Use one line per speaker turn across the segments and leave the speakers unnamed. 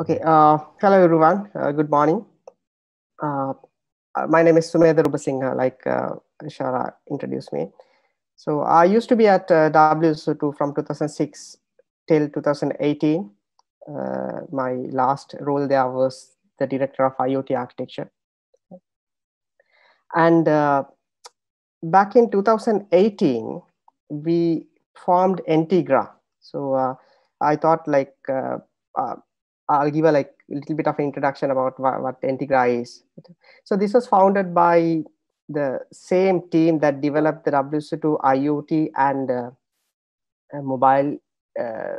Okay, uh, hello everyone. Uh, good morning. Uh, uh, my name is Sumedha Rupasinghe, like uh, Shara introduced me. So I used to be at uh, WSO2 from 2006 till 2018. Uh, my last role there was the director of IoT architecture. And back in 2018, we formed Entgra. So I thought like I'll give a like little bit of introduction about what, what is. So this was founded by the same team that developed the WSO2 IoT and uh, mobile uh,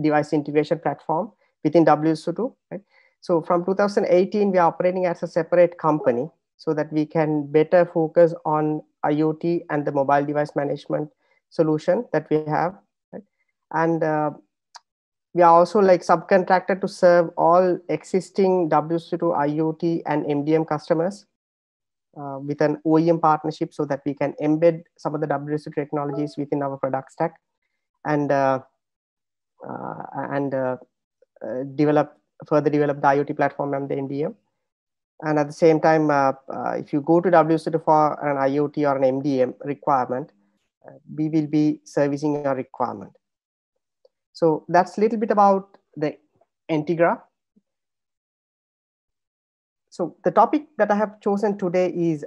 device integration platform within WSO2. Right? So from 2018, we are operating as a separate company so that we can better focus on IoT and the mobile device management solution that we have. Right? And uh, we are also like subcontracted to serve all existing WSO2 IoT and MDM customers uh, with an OEM partnership so that we can embed some of the WSO2 technologies within our product stack and uh, uh, and uh, uh, develop further develop the IoT platform and the MDM. And at the same time, uh, if you go to WSO2 for an IoT or an MDM requirement, we will be servicing your requirement. So that's a little bit about the Entgra. So the topic that I have chosen today is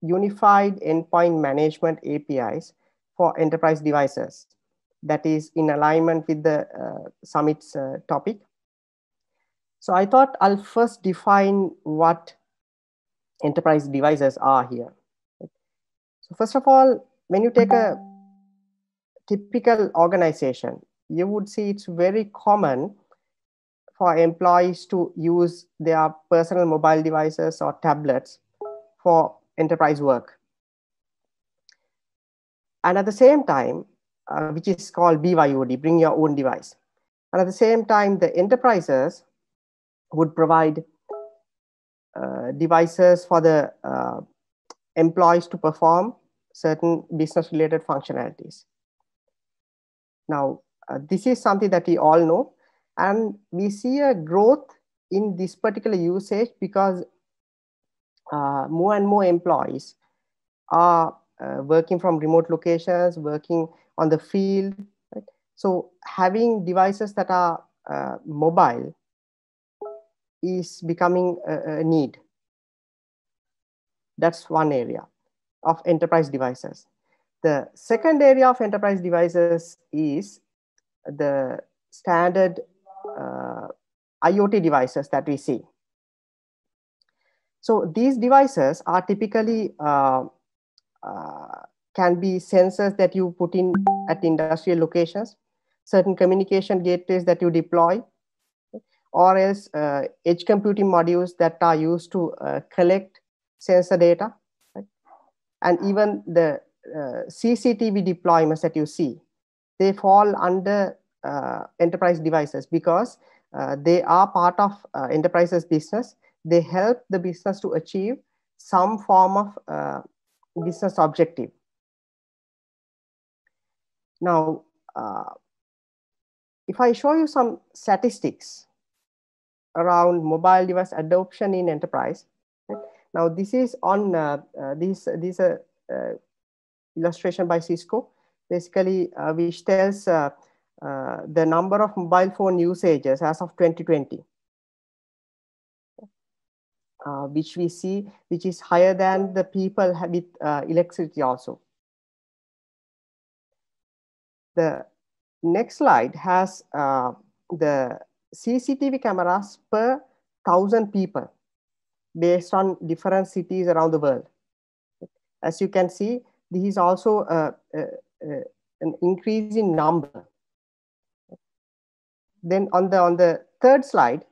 unified endpoint management APIs for enterprise devices. That is in alignment with the uh, summit's uh, topic. So I thought I'll first define what enterprise devices are here. So first of all, when you take a typical organization, you would see it's very common for employees to use their personal mobile devices or tablets for enterprise work. And at the same time, uh, which is called BYOD, bring your own device. And at the same time, the enterprises would provide uh, devices for the uh, employees to perform certain business related functionalities. Now, uh, this is something that we all know. And we see a growth in this particular usage because uh, more and more employees are uh, working from remote locations, working on the field. Right? So having devices that are uh, mobile is becoming a, a need. That's one area of enterprise devices. The second area of enterprise devices is the standard uh, IoT devices that we see. So these devices are typically uh, uh, can be sensors that you put in at industrial locations, certain communication gateways that you deploy, or else uh, edge computing modules that are used to uh, collect sensor data, right? and even the uh, CCTV deployments that you see they fall under uh, enterprise devices because uh, they are part of uh, enterprises business. They help the business to achieve some form of uh, business objective. Now, uh, if I show you some statistics around mobile device adoption in enterprise, right? now this is on uh, this, this illustration by Cisco basically uh, which tells uh, uh, the number of mobile phone usages as of 2020. which we see, which is higher than the people with electricity also. The next slide has the CCTV cameras per thousand people based on different cities around the world. As you can see, this is also a, uh, an increase in number. Then on the, on the third slide,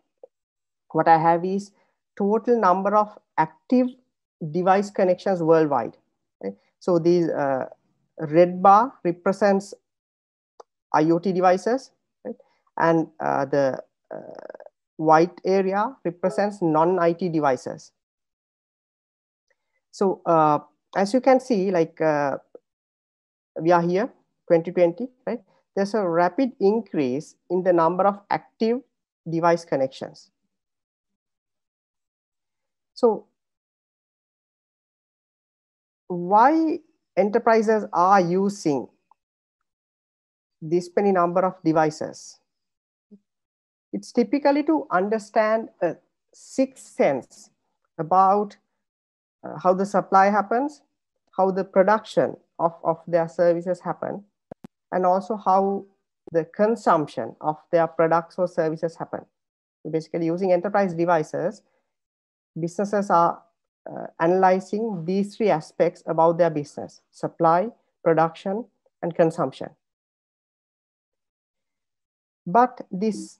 what I have is total number of active device connections worldwide. So these uh, red bar represents IoT devices, right? and uh, the uh, white area represents non-IT devices. So uh, as you can see, like uh, we are here 2020 right there's a rapid increase in the number of active device connections. So why enterprises are using this many number of devices? It's typically to understand a sixth sense about uh, how the supply happens, how the production of, of their services happen, and also how the consumption of their products or services happen. So basically using enterprise devices, businesses are uh, analyzing these three aspects about their business, supply, production, and consumption. But this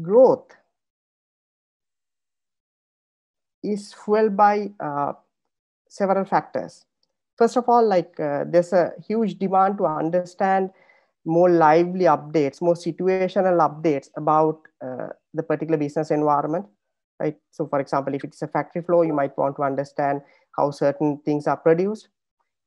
growth is fueled by uh, several factors. First of all, like uh, there's a huge demand to understand more lively updates, more situational updates about uh, the particular business environment, right? So for example, if it's a factory floor, you might want to understand how certain things are produced.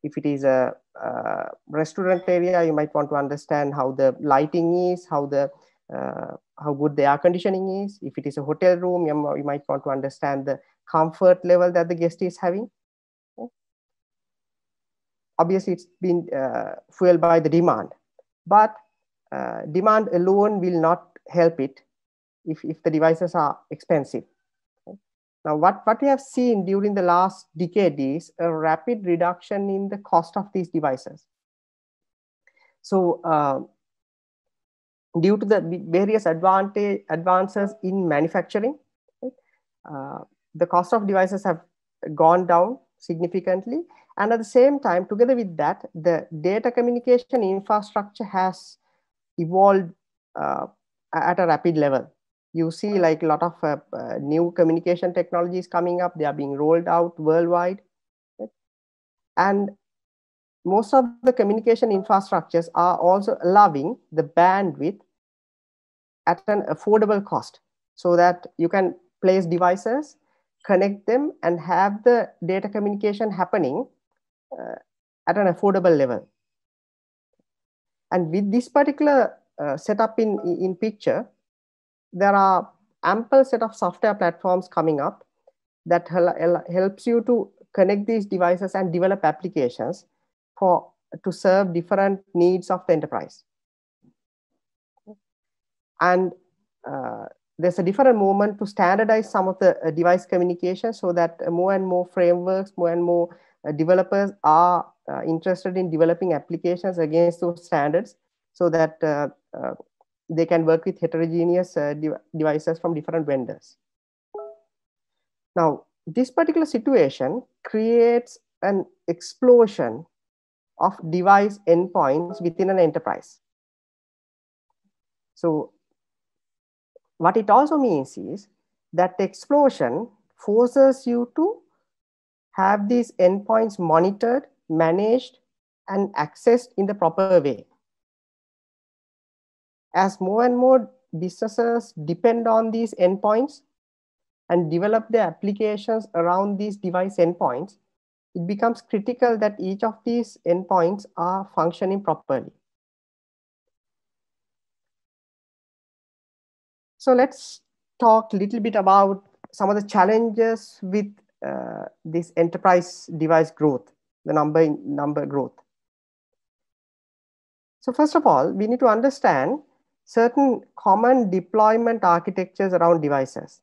If it is a, a restaurant area, you might want to understand how the lighting is, how the uh, how good the air conditioning is. If it is a hotel room, you, you might want to understand the comfort level that the guest is having. Obviously, it's been uh, fueled by the demand, but uh, demand alone will not help it if, if the devices are expensive. Now, what, what we have seen during the last decade is a rapid reduction in the cost of these devices. So, uh, due to the various advantage, advances in manufacturing, uh, the cost of devices have gone down significantly. And at the same time, together with that, the data communication infrastructure has evolved uh, at a rapid level. You see like a lot of uh, uh, new communication technologies coming up. They are being rolled out worldwide. Right? And most of the communication infrastructures are also allowing the bandwidth at an affordable cost so that you can place devices connect them and have the data communication happening uh, at an affordable level. And with this particular uh, setup in, in picture, there are ample set of software platforms coming up that hel helps you to connect these devices and develop applications for to serve different needs of the enterprise. And uh, there's a different movement to standardize some of the uh, device communication so that uh, more and more frameworks, more and more uh, developers are interested in developing applications against those standards so that they can work with heterogeneous de devices from different vendors. Now, this particular situation creates an explosion of device endpoints within an enterprise. So what it also means is that the explosion forces you to have these endpoints monitored, managed, and accessed in the proper way. As more and more businesses depend on these endpoints and develop their applications around these device endpoints, it becomes critical that each of these endpoints are functioning properly. So let's talk a little bit about some of the challenges with uh, this enterprise device growth, the number number growth. So first of all, we need to understand certain common deployment architectures around devices.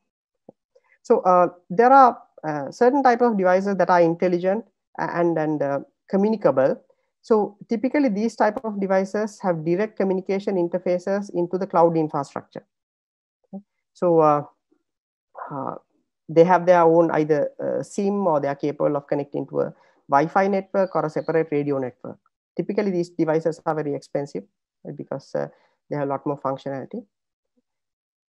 So uh, there are uh, certain type of devices that are intelligent and, and uh, communicable. So typically these type of devices have direct communication interfaces into the cloud infrastructure. So uh, uh, they have their own either uh, SIM or they are capable of connecting to a Wi-Fi network or a separate radio network. Typically, these devices are very expensive because they have a lot more functionality.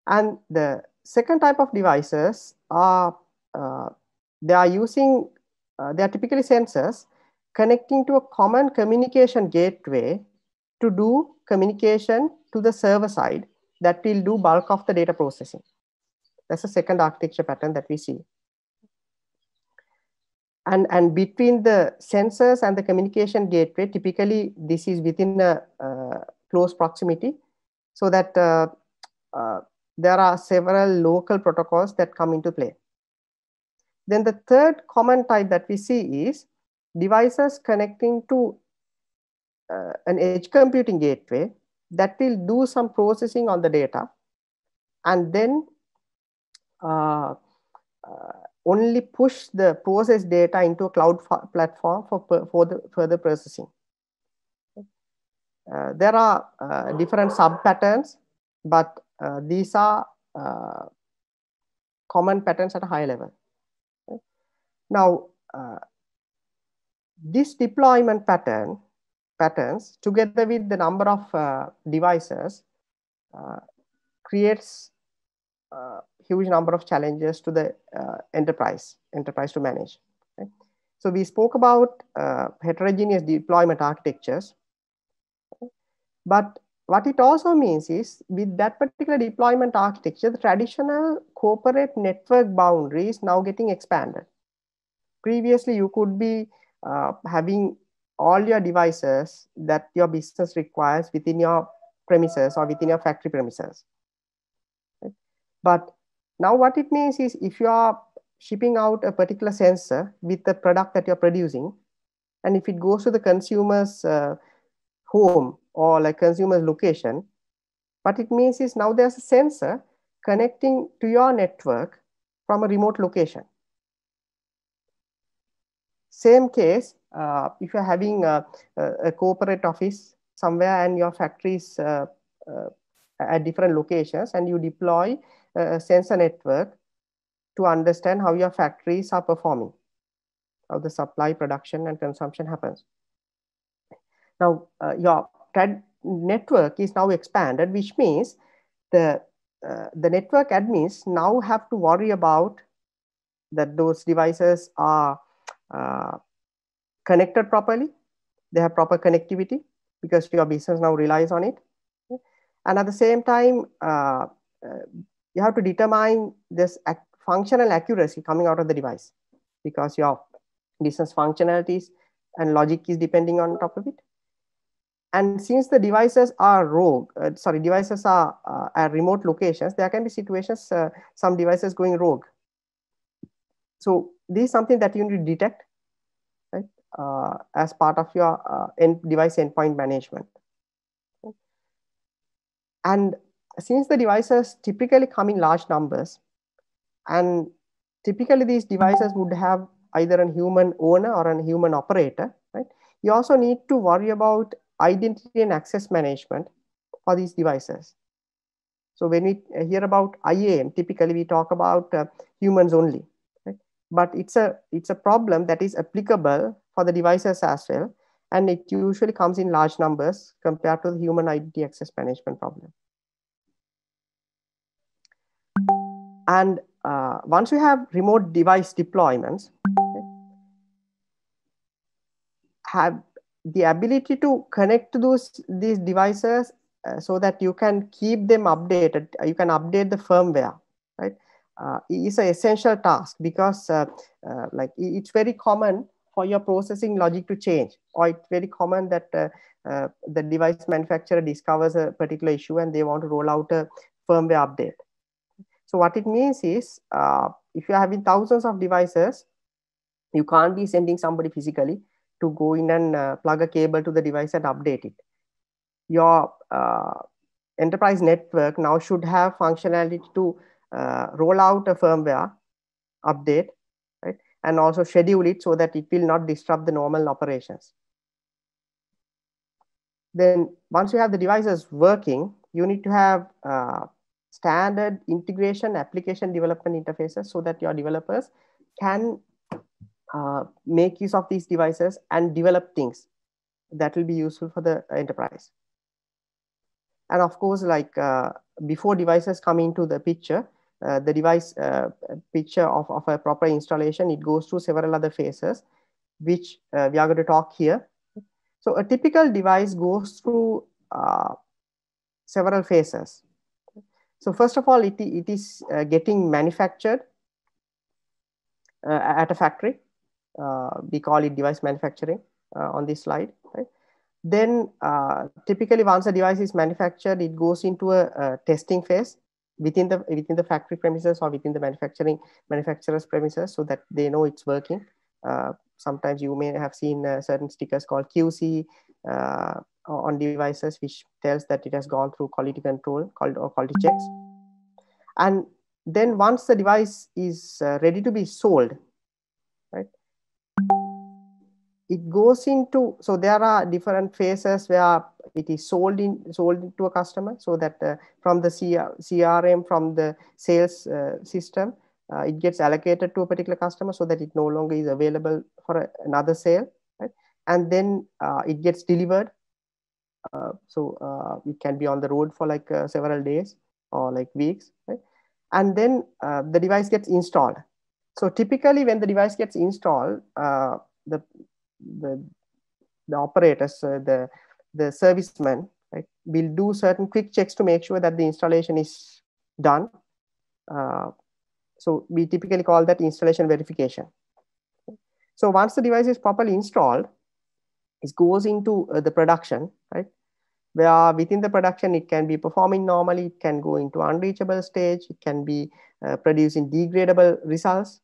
And the second type of devices are uh, they are using uh, they are typically sensors connecting to a common communication gateway to do communication to the server side that will do bulk of the data processing. That's the second architecture pattern that we see. And, and between the sensors and the communication gateway, typically this is within a uh, close proximity so that uh, uh, there are several local protocols that come into play. Then the third common type that we see is devices connecting to uh, an edge computing gateway that will do some processing on the data and then uh, uh, only push the processed data into a cloud platform for, for the further processing. Uh, there are uh, different sub patterns, but uh, these are uh, common patterns at a high level. Now, uh, this deployment pattern patterns together with the number of uh, devices creates a huge number of challenges to the enterprise, enterprise to manage. So we spoke about heterogeneous deployment architectures but what it also means is with that particular deployment architecture, the traditional corporate network boundary is now getting expanded. Previously, you could be uh, having all your devices that your business requires within your premises or within your factory premises. But now what it means is if you are shipping out a particular sensor with the product that you're producing, and if it goes to the consumer's uh, home or like consumer's location. What it means is now there's a sensor connecting to your network from a remote location. Same case, uh, if you're having a, a, corporate office somewhere and your factories uh, uh, at different locations and you deploy a sensor network to understand how your factories are performing, how the supply, production, and consumption happens. Now, uh, your network is now expanded, which means the, uh, the network admins now have to worry about that those devices are uh, connected properly. They have proper connectivity because your business now relies on it. And at the same time, uh, uh you have to determine this ac functional accuracy coming out of the device because your business functionalities and logic is depending on top of it. And since the devices are rogue, uh, sorry, devices are uh, at remote locations, there can be situations, uh, some devices going rogue. So this is something that you need to detect right, uh, as part of your uh, end device endpoint management. And since the devices typically come in large numbers, and typically these devices would have either a human owner or a human operator, right? You also need to worry about identity and access management for these devices. So when we hear about IAM, typically we talk about uh, humans only? But it's a it's a problem that is applicable for the devices as well, and it usually comes in large numbers compared to the human identity access management problem. And uh, once we have remote device deployments, have the ability to connect to those these devices uh, so that you can keep them updated. You can update the firmware right uh, is an essential task because uh, uh, like it's very common for your processing logic to change or it's very common that uh, the device manufacturer discovers a particular issue and they want to roll out a firmware update so what it means is if you're having thousands of devices you can't be sending somebody physically to go in and uh, plug a cable to the device and update it. Your uh, enterprise network now should have functionality to uh, roll out a firmware update, right? And also schedule it so that it will not disrupt the normal operations. Then once you have the devices working, you need to have uh, standard integration application development interfaces so that your developers can uh, make use of these devices and develop things that will be useful for the enterprise. And of course, like uh, before devices come into the picture, uh, the device uh, picture of, of a proper installation, it goes through several other phases, which uh, we are going to talk here. So a typical device goes through uh, several phases. So first of all, it, it is getting manufactured at a factory uh, we call it device manufacturing uh, on this slide. Right? then uh, typically once a device is manufactured, it goes into a, a, testing phase within the within the factory premises or within the manufacturing manufacturer's premises so that they know it's working. Uh, sometimes you may have seen uh, certain stickers called QC uh, on devices, which tells that it has gone through quality control called or quality checks. And then once the device is uh, ready to be sold, right, it goes into so there are different phases where it is sold in sold to a customer so that uh, from the CR, crm from the sales uh, system uh, it gets allocated to a particular customer so that it no longer is available for a, another sale right? and then uh, it gets delivered uh, so uh, it can be on the road for like several days or like weeks right? and then the device gets installed so typically when the device gets installed the the the operators, uh, the the servicemen, right, will do certain quick checks to make sure that the installation is done. Uh, so we typically call that installation verification. So once the device is properly installed, it goes into uh, the production, right? Where within the production, it can be performing normally, it can go into unreachable stage, it can be uh, producing degradable results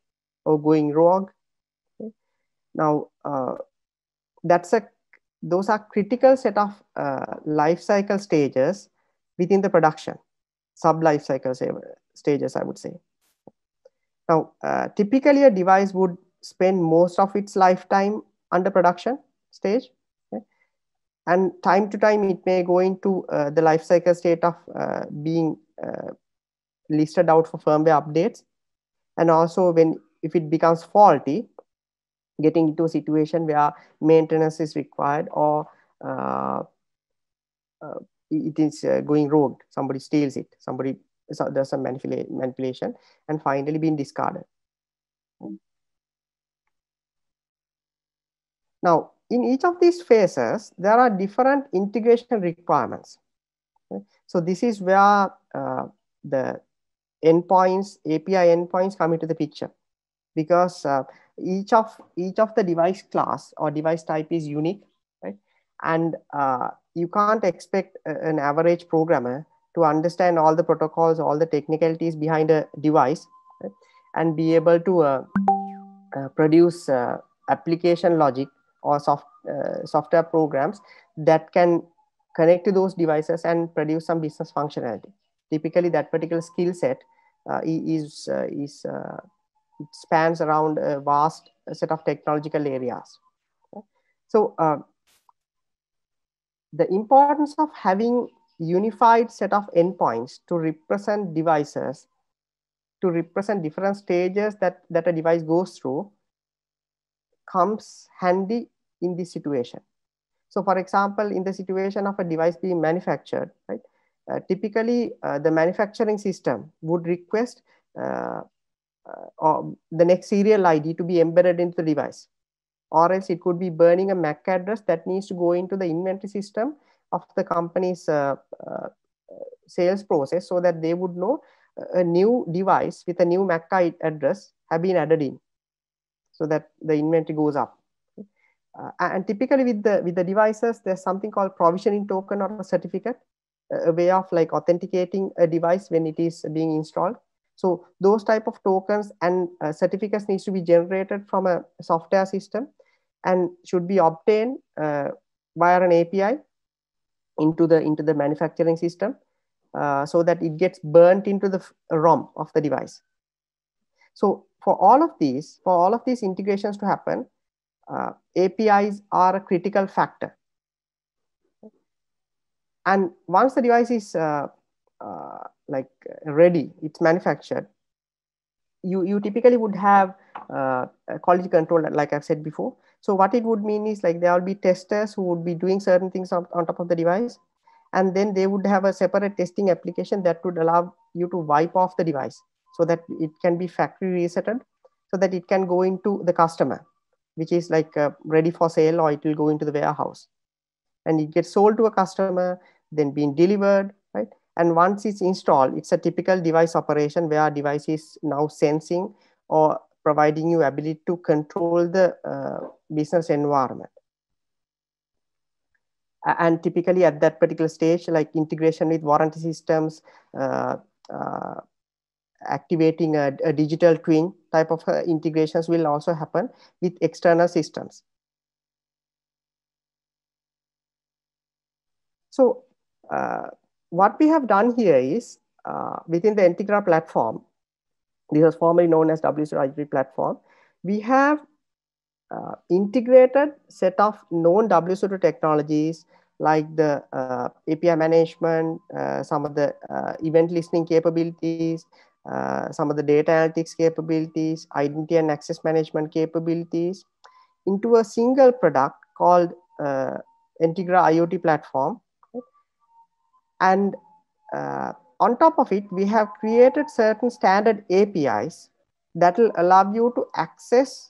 or going rogue. Okay? Now, uh, that's a those are critical set of uh, life cycle stages within the production. Sub life cycle stages i would say. Now uh, typically a device would spend most of its lifetime under production stage okay? and time to time it may go into uh, the life cycle state of uh, being uh, listed out for firmware updates. And also when if it becomes faulty getting into a situation where maintenance is required or uh, uh, it is uh, going rogue. Somebody steals it. Somebody does some manipula manipulation and finally being discarded. Now in each of these phases there are different integration requirements. Okay? so this is where uh, the endpoints api endpoints come into the picture. Because uh, each of each of the device class or device type is unique right and uh, you can't expect an average programmer to understand all the protocols all the technicalities behind a device right? and be able to uh, uh, produce uh, application logic or soft, uh, software programs that can connect to those devices and produce some business functionality typically that particular skill set uh, is is it spans around a vast set of technological areas. So uh, the importance of having unified set of endpoints to represent devices, to represent different stages that, that a device goes through comes handy in this situation. So for example, in the situation of a device being manufactured, right, uh, typically uh, the manufacturing system would request uh, or the next serial ID to be embedded into the device. Or else it could be burning a MAC address that needs to go into the inventory system of the company's uh, uh, sales process so that they would know a new device with a new MAC address have been added in so that the inventory goes up. Uh, and typically with the with the devices, there's something called provisioning token or a certificate, a way of like authenticating a device when it is being installed. So those type of tokens and uh, certificates needs to be generated from a software system and should be obtained uh, via an API into the into the manufacturing system uh, so that it gets burnt into the ROM of the device. So for all of these, for all of these integrations to happen, uh, APIs are a critical factor. And once the device is uh, uh, like ready, it's manufactured, you, you typically would have uh, quality control, like I've said before. So what it would mean is like there will be testers who would be doing certain things on, on top of the device. And then they would have a separate testing application that would allow you to wipe off the device so that it can be factory resetted so that it can go into the customer, which is like uh, ready for sale or it will go into the warehouse. And it gets sold to a customer, then being delivered, right? And once it's installed, it's a typical device operation where device is now sensing or providing you ability to control the uh, business environment. and typically at that particular stage, like integration with warranty systems, uh, uh, activating a, a, digital twin type of uh, integrations will also happen with external systems. So uh, what we have done here is uh, within the Entgra platform, this was formerly known as WSO2 platform, we have uh, integrated set of known WSO2 technologies like the uh, API management, uh, some of the uh, event listening capabilities, uh, some of the data analytics capabilities, identity and access management capabilities into a single product called uh, Entgra IoT platform. And uh, on top of it, we have created certain standard APIs that will allow you to access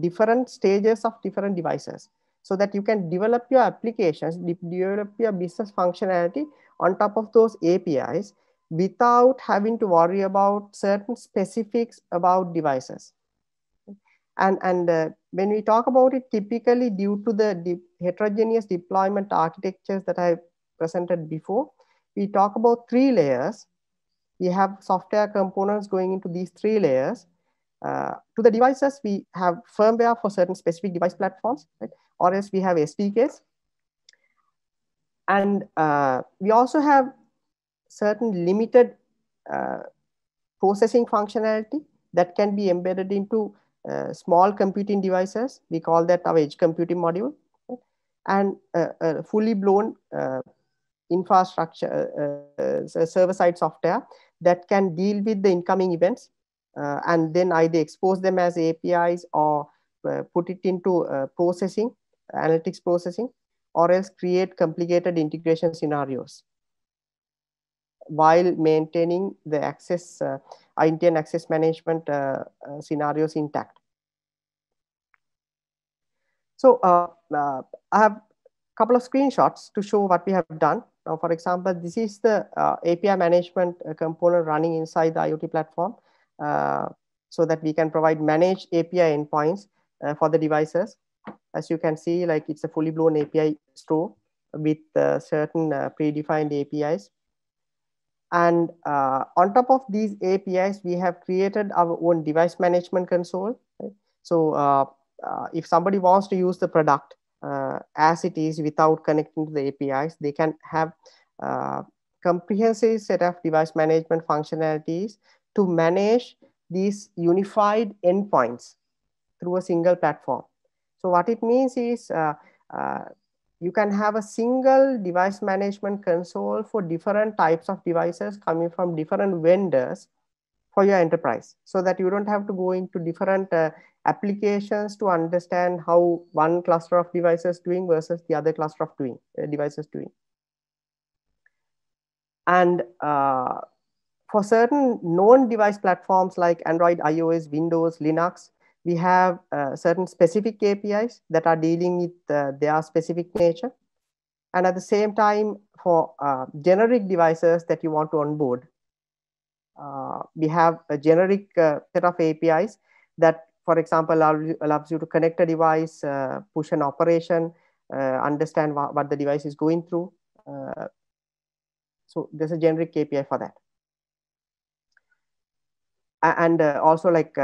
different stages of different devices so that you can develop your applications, develop your business functionality on top of those APIs without having to worry about certain specifics about devices. And, and uh, when we talk about it, typically due to the heterogeneous deployment architectures that I presented before, we talk about three layers. We have software components going into these three layers. Uh, to the devices, we have firmware for certain specific device platforms, right? or else we have SDKs. And uh, we also have certain limited uh, processing functionality that can be embedded into uh, small computing devices. We call that our edge computing module. And a fully blown uh, infrastructure, uh, uh, server-side software that can deal with the incoming events and then either expose them as APIs or put it into processing, analytics processing, or else create complicated integration scenarios while maintaining the access, uh, and access management uh, uh, scenarios intact. So uh, uh, I have a couple of screenshots to show what we have done. Now, for example, this is the uh, API management component running inside the IoT platform so that we can provide managed API endpoints for the devices. As you can see, like it's a fully blown API store with certain predefined APIs and uh, on top of these APIs, we have created our own device management console. Right? So uh, uh, if somebody wants to use the product uh, as it is without connecting to the APIs, they can have a uh, comprehensive set of device management functionalities to manage these unified endpoints through a single platform. So what it means is uh, you can have a single device management console for different types of devices coming from different vendors for your enterprise so that you don't have to go into different uh, applications to understand how one cluster of devices doing versus the other cluster of doing uh, devices doing and uh, for certain known device platforms like android ios windows linux we have uh, certain specific APIs that are dealing with uh, their specific nature. And at the same time, for uh, generic devices that you want to onboard, uh, we have a generic set of APIs that, for example, allows you to connect a device, uh, push an operation, understand wh what the device is going through. so there's a generic API for that. And also like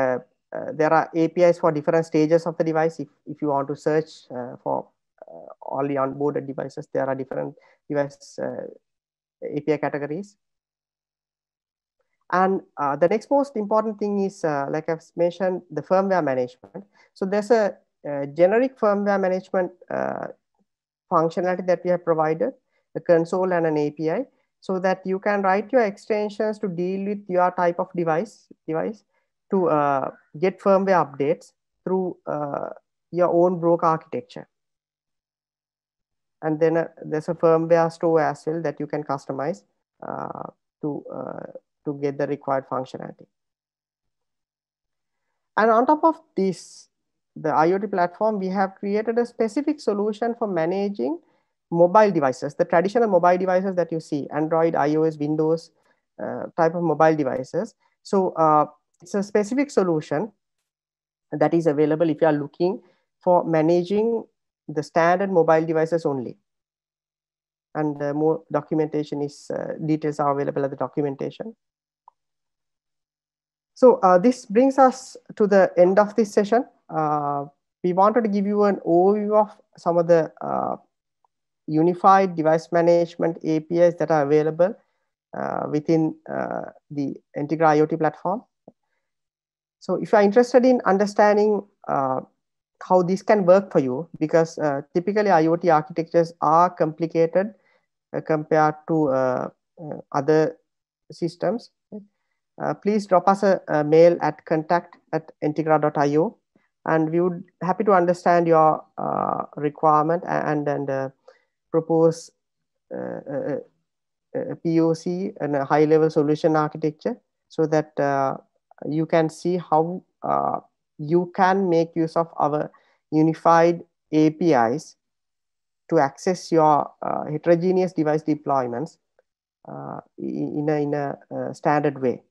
uh, there are APIs for different stages of the device. If, if you want to search uh, for uh, all the onboarded devices, there are different device uh, API categories. And uh, the next most important thing is, uh, like I've mentioned, the firmware management. So there's a, a generic firmware management functionality that we have provided, a console and an API, so that you can write your extensions to deal with your type of device, device to uh, get firmware updates through uh, your own broker architecture. And then uh, there's a firmware store as well that you can customize uh, to, uh, to get the required functionality. And on top of this, the IoT platform, we have created a specific solution for managing mobile devices, the traditional mobile devices that you see, Android, iOS, Windows uh, type of mobile devices. So uh, it's a specific solution that is available if you are looking for managing the standard mobile devices only. and uh, more documentation is uh, details are available at the documentation. So uh, this brings us to the end of this session. Uh, we wanted to give you an overview of some of the uh, unified device management APIs that are available uh, within the Entgra IoT platform. So if you're interested in understanding how this can work for you because uh, typically IoT architectures are complicated uh, compared to uh, uh other systems. Uh, please drop us a, a, mail at contact at entgra.io and we would happy to understand your uh, requirement and, and propose a, a, POC and a high level solution architecture so that you can see how you can make use of our unified APIs to access your uh, heterogeneous device deployments uh, in a, in a uh, standard way.